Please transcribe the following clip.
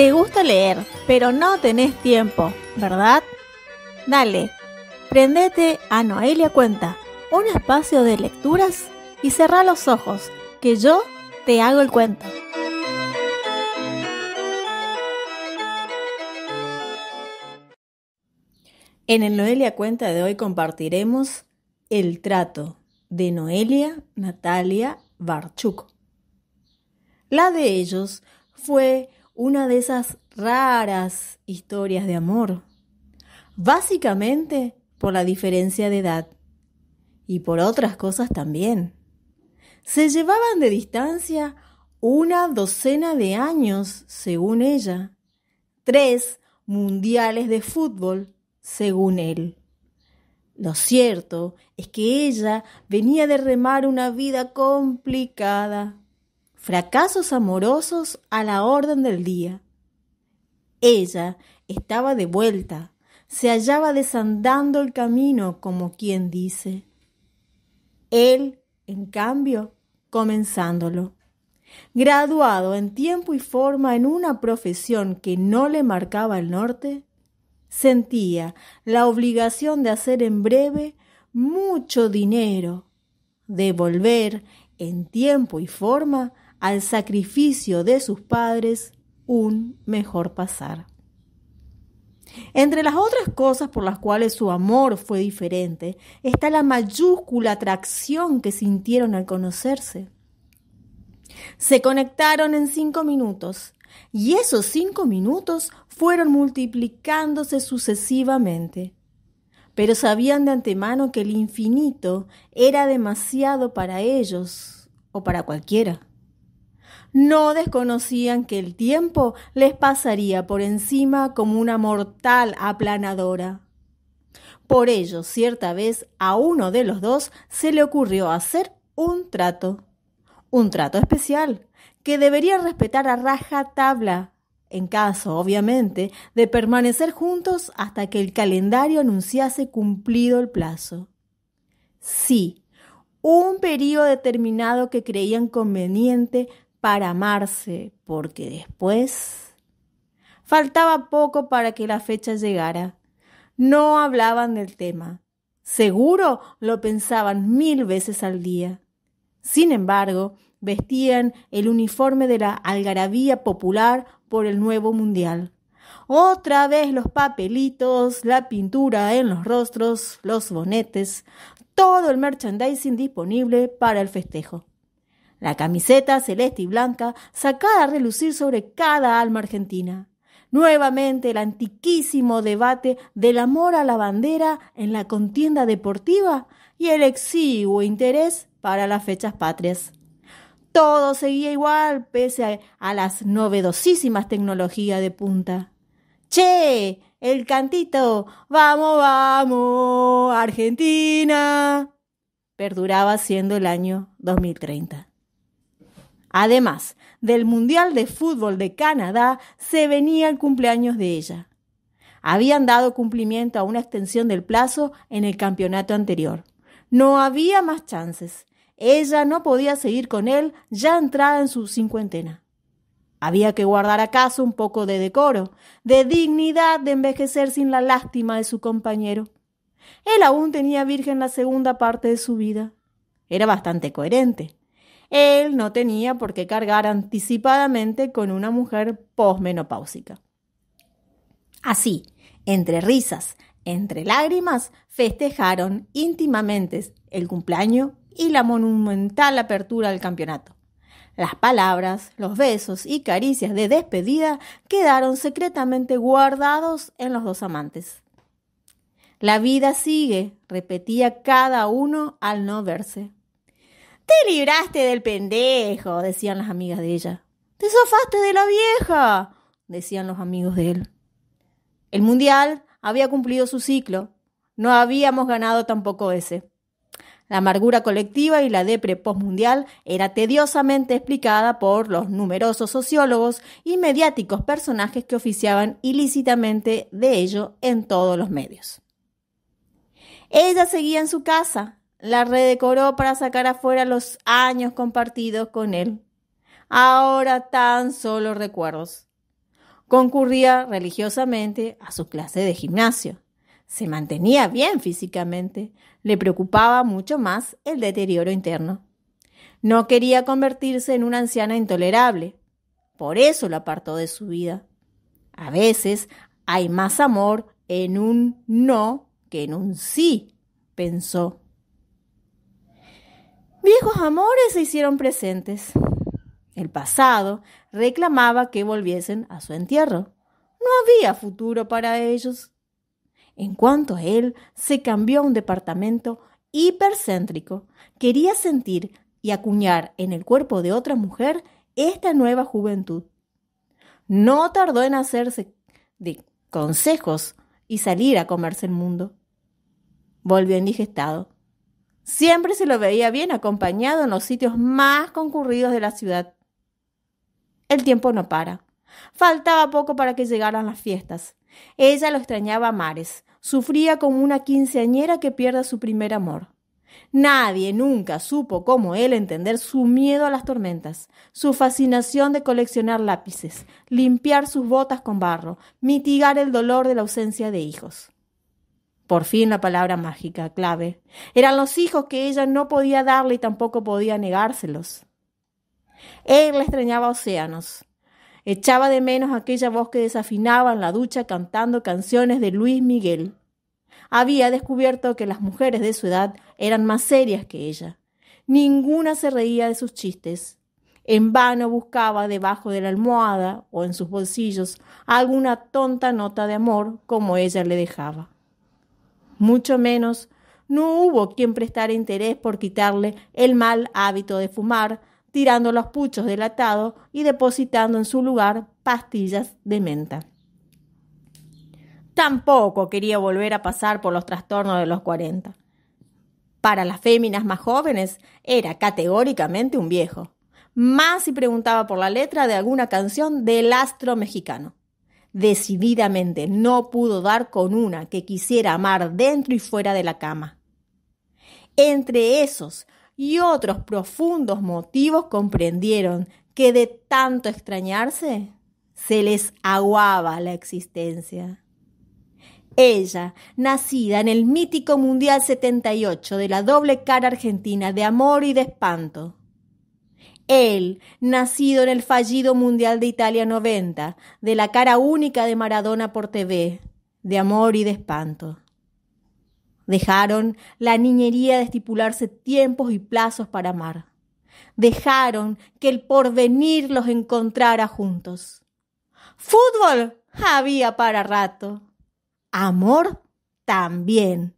Te gusta leer, pero no tenés tiempo, ¿verdad? Dale, prendete a Noelia Cuenta, un espacio de lecturas y cerrá los ojos, que yo te hago el cuento. En el Noelia Cuenta de hoy compartiremos El trato de Noelia Natalia Barchuk. La de ellos fue una de esas raras historias de amor, básicamente por la diferencia de edad y por otras cosas también. Se llevaban de distancia una docena de años, según ella, tres mundiales de fútbol, según él. Lo cierto es que ella venía de remar una vida complicada, fracasos amorosos a la orden del día. Ella estaba de vuelta, se hallaba desandando el camino, como quien dice. Él, en cambio, comenzándolo. Graduado en tiempo y forma en una profesión que no le marcaba el norte, sentía la obligación de hacer en breve mucho dinero, de volver en tiempo y forma al sacrificio de sus padres un mejor pasar. Entre las otras cosas por las cuales su amor fue diferente está la mayúscula atracción que sintieron al conocerse. Se conectaron en cinco minutos y esos cinco minutos fueron multiplicándose sucesivamente. Pero sabían de antemano que el infinito era demasiado para ellos o para cualquiera no desconocían que el tiempo les pasaría por encima como una mortal aplanadora. Por ello, cierta vez a uno de los dos se le ocurrió hacer un trato, un trato especial, que debería respetar a raja tabla, en caso, obviamente, de permanecer juntos hasta que el calendario anunciase cumplido el plazo. Sí, un periodo determinado que creían conveniente para amarse, porque después faltaba poco para que la fecha llegara. No hablaban del tema. Seguro lo pensaban mil veces al día. Sin embargo, vestían el uniforme de la algarabía popular por el nuevo mundial. Otra vez los papelitos, la pintura en los rostros, los bonetes, todo el merchandising disponible para el festejo la camiseta celeste y blanca sacada a relucir sobre cada alma argentina. Nuevamente el antiquísimo debate del amor a la bandera en la contienda deportiva y el exiguo interés para las fechas patrias. Todo seguía igual pese a, a las novedosísimas tecnologías de punta. ¡Che! El cantito, vamos, vamos, Argentina, perduraba siendo el año 2030. Además del Mundial de Fútbol de Canadá, se venía el cumpleaños de ella. Habían dado cumplimiento a una extensión del plazo en el campeonato anterior. No había más chances. Ella no podía seguir con él ya entrada en su cincuentena. Había que guardar acaso un poco de decoro, de dignidad de envejecer sin la lástima de su compañero. Él aún tenía virgen la segunda parte de su vida. Era bastante coherente él no tenía por qué cargar anticipadamente con una mujer posmenopáusica. Así, entre risas, entre lágrimas, festejaron íntimamente el cumpleaños y la monumental apertura del campeonato. Las palabras, los besos y caricias de despedida quedaron secretamente guardados en los dos amantes. La vida sigue, repetía cada uno al no verse. Te libraste del pendejo, decían las amigas de ella. Te sofaste de la vieja, decían los amigos de él. El mundial había cumplido su ciclo. No habíamos ganado tampoco ese. La amargura colectiva y la depre postmundial era tediosamente explicada por los numerosos sociólogos y mediáticos personajes que oficiaban ilícitamente de ello en todos los medios. Ella seguía en su casa, la redecoró para sacar afuera los años compartidos con él. Ahora tan solo recuerdos. Concurría religiosamente a sus clases de gimnasio. Se mantenía bien físicamente. Le preocupaba mucho más el deterioro interno. No quería convertirse en una anciana intolerable. Por eso lo apartó de su vida. A veces hay más amor en un no que en un sí, pensó. Viejos amores se hicieron presentes. El pasado reclamaba que volviesen a su entierro. No había futuro para ellos. En cuanto a él, se cambió a un departamento hipercéntrico. Quería sentir y acuñar en el cuerpo de otra mujer esta nueva juventud. No tardó en hacerse de consejos y salir a comerse el mundo. Volvió indigestado. Siempre se lo veía bien acompañado en los sitios más concurridos de la ciudad. El tiempo no para. Faltaba poco para que llegaran las fiestas. Ella lo extrañaba a mares. Sufría como una quinceañera que pierda su primer amor. Nadie nunca supo como él entender su miedo a las tormentas, su fascinación de coleccionar lápices, limpiar sus botas con barro, mitigar el dolor de la ausencia de hijos. Por fin la palabra mágica, clave. Eran los hijos que ella no podía darle y tampoco podía negárselos. Él le extrañaba océanos. Echaba de menos aquella voz que desafinaba en la ducha cantando canciones de Luis Miguel. Había descubierto que las mujeres de su edad eran más serias que ella. Ninguna se reía de sus chistes. En vano buscaba debajo de la almohada o en sus bolsillos alguna tonta nota de amor como ella le dejaba mucho menos no hubo quien prestara interés por quitarle el mal hábito de fumar, tirando los puchos del atado y depositando en su lugar pastillas de menta. Tampoco quería volver a pasar por los trastornos de los cuarenta. Para las féminas más jóvenes era categóricamente un viejo, más si preguntaba por la letra de alguna canción del astro mexicano. Decididamente no pudo dar con una que quisiera amar dentro y fuera de la cama. Entre esos y otros profundos motivos comprendieron que de tanto extrañarse se les aguaba la existencia. Ella, nacida en el mítico Mundial 78 de la doble cara argentina de amor y de espanto, él, nacido en el fallido Mundial de Italia 90, de la cara única de Maradona por TV, de amor y de espanto. Dejaron la niñería de estipularse tiempos y plazos para amar. Dejaron que el porvenir los encontrara juntos. Fútbol había para rato. Amor también.